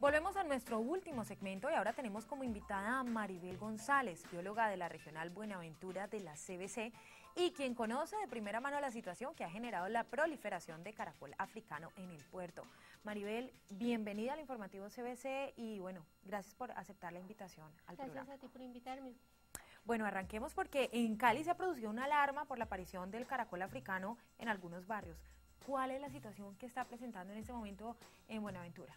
Volvemos a nuestro último segmento y ahora tenemos como invitada a Maribel González, bióloga de la Regional Buenaventura de la CBC y quien conoce de primera mano la situación que ha generado la proliferación de caracol africano en el puerto. Maribel, bienvenida al informativo CBC y bueno, gracias por aceptar la invitación al programa. Gracias a ti por invitarme. Bueno, arranquemos porque en Cali se ha producido una alarma por la aparición del caracol africano en algunos barrios. ¿Cuál es la situación que está presentando en este momento en Buenaventura?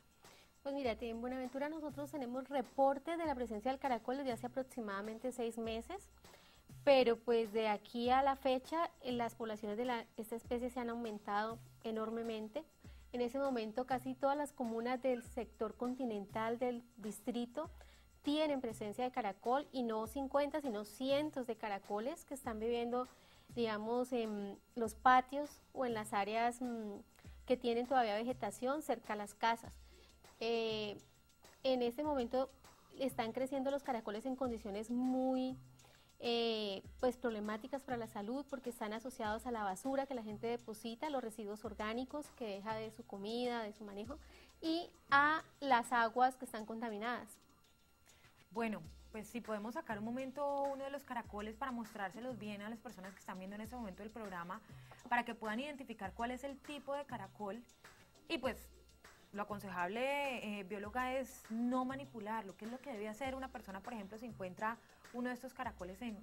Pues mira, en Buenaventura nosotros tenemos reportes de la presencia del caracol desde hace aproximadamente seis meses, pero pues de aquí a la fecha las poblaciones de esta especie se han aumentado enormemente. En ese momento casi todas las comunas del sector continental del distrito tienen presencia de caracol y no 50 sino cientos de caracoles que están viviendo digamos en los patios o en las áreas mm, que tienen todavía vegetación cerca a las casas. Eh, en este momento están creciendo los caracoles en condiciones muy eh, pues problemáticas para la salud porque están asociados a la basura que la gente deposita, los residuos orgánicos que deja de su comida, de su manejo y a las aguas que están contaminadas. Bueno, pues si podemos sacar un momento uno de los caracoles para mostrárselos bien a las personas que están viendo en este momento el programa, para que puedan identificar cuál es el tipo de caracol y pues lo aconsejable, eh, bióloga, es no manipularlo. ¿Qué es lo que debe hacer una persona, por ejemplo, si encuentra uno de estos caracoles en,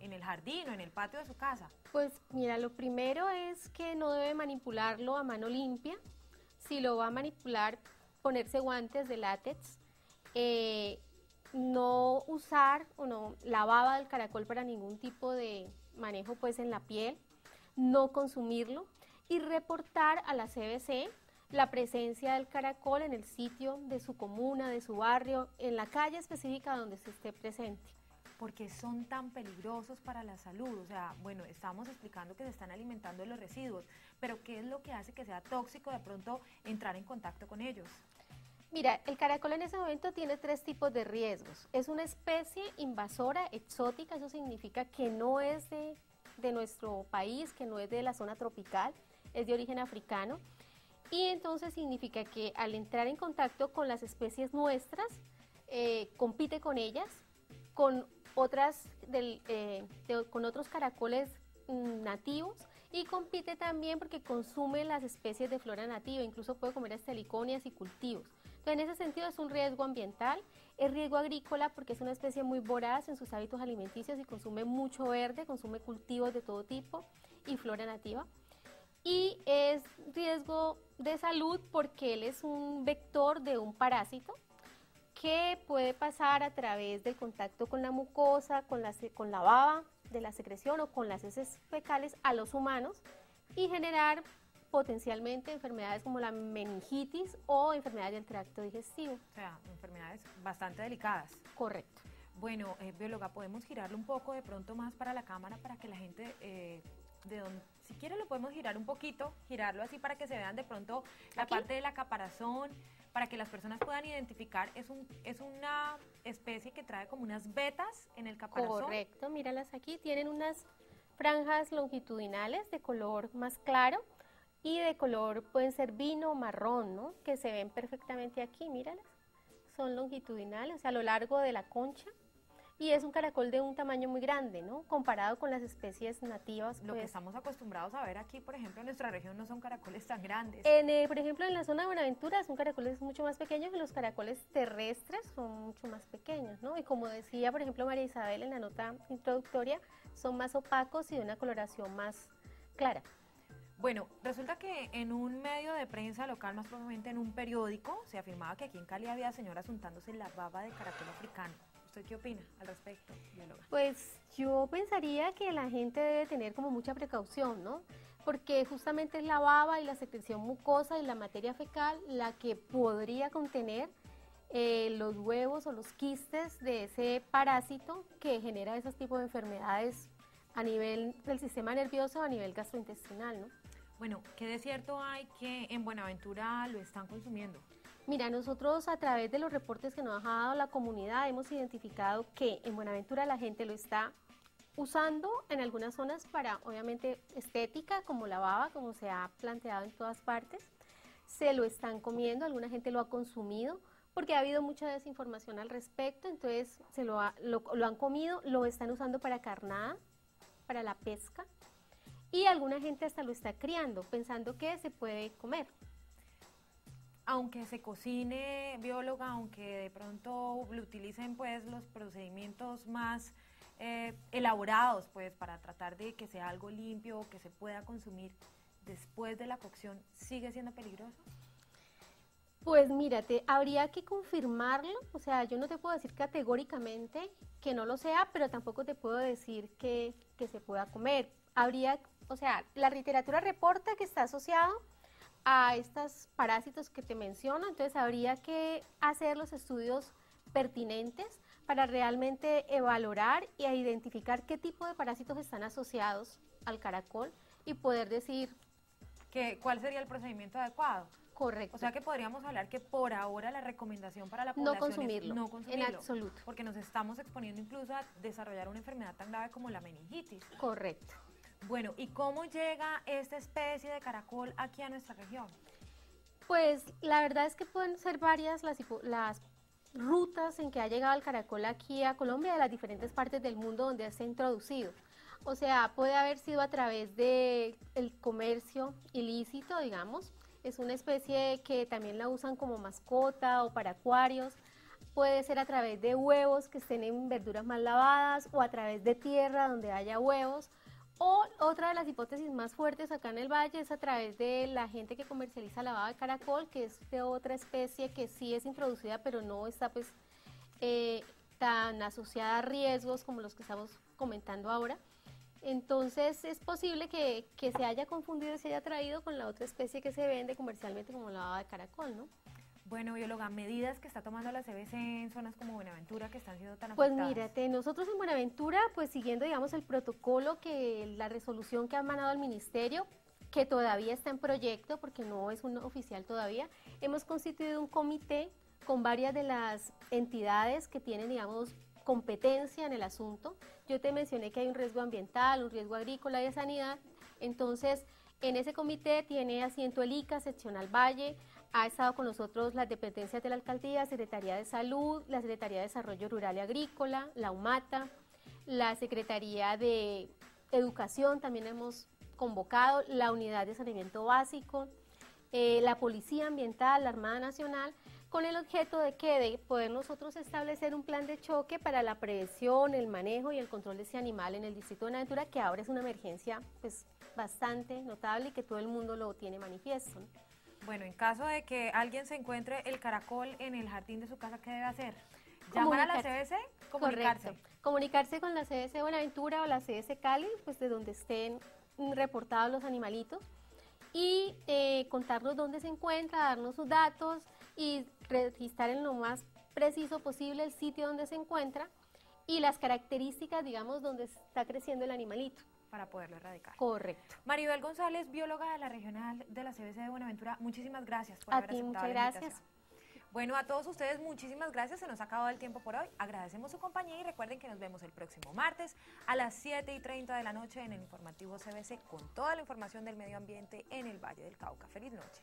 el jardín o en el patio de su casa? Pues mira, lo primero es que no debe manipularlo a mano limpia. Si lo va a manipular, ponerse guantes de látex. Eh, no usar o no, la baba del caracol para ningún tipo de manejo pues en la piel, no consumirlo y reportar a la CBC la presencia del caracol en el sitio de su comuna, de su barrio, en la calle específica donde se esté presente. Porque son tan peligrosos para la salud? O sea, bueno, estamos explicando que se están alimentando de los residuos, pero ¿qué es lo que hace que sea tóxico de pronto entrar en contacto con ellos? Mira, el caracol en ese momento tiene tres tipos de riesgos. Es una especie invasora, exótica, eso significa que no es de, de nuestro país, que no es de la zona tropical, es de origen africano y entonces significa que al entrar en contacto con las especies nuestras, eh, compite con ellas, con, otras eh, con otros caracoles mm, nativos y compite también porque consume las especies de flora nativa, incluso puede comer hasta heliconias y cultivos. Entonces, en ese sentido es un riesgo ambiental, es riesgo agrícola porque es una especie muy voraz en sus hábitos alimenticios y consume mucho verde, consume cultivos de todo tipo y flora nativa y es riesgo de salud porque él es un vector de un parásito que puede pasar a través del contacto con la mucosa, con la, con la baba de la secreción o con las heces fecales a los humanos y generar potencialmente enfermedades como la meningitis o enfermedades del tracto digestivo. O sea, enfermedades bastante delicadas. Correcto. Bueno, eh, bióloga, podemos girarlo un poco de pronto más para la cámara para que la gente eh, de donde, si quiere lo podemos girar un poquito, girarlo así para que se vean de pronto la parte de la caparazón, para que las personas puedan identificar, es, un, es una especie que trae como unas vetas en el caparazón. Correcto, míralas aquí, tienen unas franjas longitudinales de color más claro y de color pueden ser vino o marrón, ¿no? Que se ven perfectamente aquí, míralas. Son longitudinales, o sea, a lo largo de la concha y es un caracol de un tamaño muy grande, ¿no? Comparado con las especies nativas. Lo que pues. estamos acostumbrados a ver aquí, por ejemplo, en nuestra región no son caracoles tan grandes. En, eh, por ejemplo, en la zona de Buenaventura son caracoles mucho más pequeños y los caracoles terrestres son mucho más pequeños, ¿no? Y como decía, por ejemplo, María Isabel en la nota introductoria, son más opacos y de una coloración más clara. Bueno, resulta que en un medio de prensa local, más probablemente en un periódico, se afirmaba que aquí en Cali había señoras untándose la baba de caracol africano. ¿Usted qué opina al respecto, Pues yo pensaría que la gente debe tener como mucha precaución, ¿no? Porque justamente es la baba y la secreción mucosa y la materia fecal la que podría contener eh, los huevos o los quistes de ese parásito que genera esos tipos de enfermedades a nivel del sistema nervioso, a nivel gastrointestinal, ¿no? Bueno, ¿qué de cierto hay que en Buenaventura lo están consumiendo? Mira, nosotros a través de los reportes que nos ha dado la comunidad hemos identificado que en Buenaventura la gente lo está usando en algunas zonas para, obviamente, estética, como la baba, como se ha planteado en todas partes. Se lo están comiendo, alguna gente lo ha consumido porque ha habido mucha desinformación al respecto, entonces se lo, lo, han comido, lo están usando para carnada, para la pesca, y alguna gente hasta lo está criando, pensando que se puede comer. Aunque se cocine bióloga, aunque de pronto lo utilicen pues los procedimientos más eh, elaborados pues para tratar de que sea algo limpio, que se pueda consumir después de la cocción, ¿sigue siendo peligroso? Pues mírate, habría que confirmarlo, o sea, yo no te puedo decir categóricamente que no lo sea, pero tampoco te puedo decir que, se pueda comer. Habría, o sea, la literatura reporta que está asociado a estos parásitos que te menciono, entonces habría que hacer los estudios pertinentes para realmente evaluar y identificar qué tipo de parásitos están asociados al caracol y poder decir que, cuál sería el procedimiento adecuado. Correcto. O sea que podríamos hablar que por ahora la recomendación para la población no consumirlo, es no consumirlo. En absoluto. Porque nos estamos exponiendo incluso a desarrollar una enfermedad tan grave como la meningitis. Correcto. Bueno, ¿y cómo llega esta especie de caracol aquí a nuestra región? Pues la verdad es que pueden ser varias las, rutas en que ha llegado el caracol aquí a Colombia de las diferentes partes del mundo donde se ha introducido. O sea, puede haber sido a través del el comercio ilícito, digamos, es una especie que también la usan como mascota o para acuarios. Puede ser a través de huevos que estén en verduras mal lavadas o a través de tierra donde haya huevos. O otra de las hipótesis más fuertes acá en el valle es a través de la gente que comercializa lavado de caracol, que es otra especie que sí es introducida, pero no está pues eh, tan asociada a riesgos como los que estamos comentando ahora. Entonces es posible que, se haya confundido se haya traído con la otra especie que se vende comercialmente como la de caracol, ¿no? Bueno, bióloga, medidas que está tomando la CBC en zonas como Buenaventura que están siendo tan Pues mírate, nosotros en Buenaventura, pues siguiendo, digamos, el protocolo que, la resolución que ha mandado el ministerio, que todavía está en proyecto porque no es un oficial todavía, hemos constituido un comité con varias de las entidades que tienen, digamos, competencia en el asunto. Yo te mencioné que hay un riesgo ambiental, un riesgo agrícola y de sanidad. Entonces, en ese comité tiene asiento el ICA, seccional Valle, ha estado con nosotros las dependencias de la alcaldía, Secretaría de Salud, la Secretaría de Desarrollo Rural y Agrícola, la UMATA, la Secretaría de Educación, también hemos convocado, la Unidad de Saneamiento Básico, eh, la Policía Ambiental, la Armada Nacional, con el objeto de que de poder nosotros establecer un plan de choque para la prevención, el manejo y el control de ese animal en el distrito de Naventura, que ahora es una emergencia pues bastante notable y que todo el mundo lo tiene manifiesto. Bueno, en caso de que alguien se encuentre el caracol en el jardín de su casa, ¿qué debe hacer? ¿Llamar a la CBC? Comunicarse. Correcto. Comunicarse con la CBC Buenaventura o la CBC Cali, pues de donde estén reportados los animalitos y eh, contarnos dónde se encuentra, darnos sus datos y registrar en lo más preciso posible el sitio donde se encuentra y las características, digamos, donde está creciendo el animalito. Para poderlo erradicar. Correcto. Maribel González, bióloga de la regional de la CBC de Buenaventura, muchísimas gracias por A haber ti, muchas gracias. Bueno, a todos ustedes muchísimas gracias. Se nos ha acabado el tiempo por hoy. Agradecemos su compañía y recuerden que nos vemos el próximo martes a las 7 y 30 de la noche en el informativo CBC con toda la información del medio ambiente en el Valle del Cauca. Feliz noche.